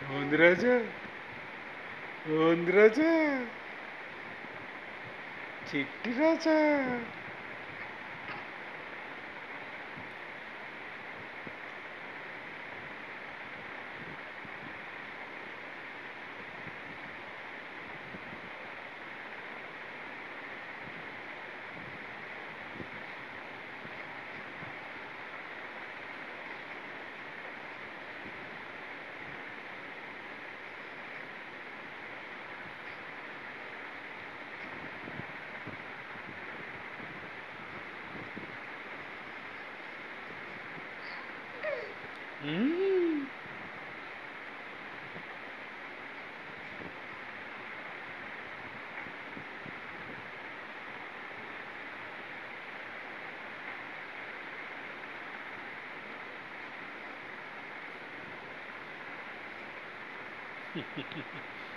ધોંધરાજા ધોંધરાજા Chitti Raja Mm.